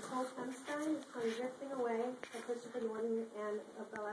Nicole Fenstein is from Drifting Away by Christopher Norton and Abella.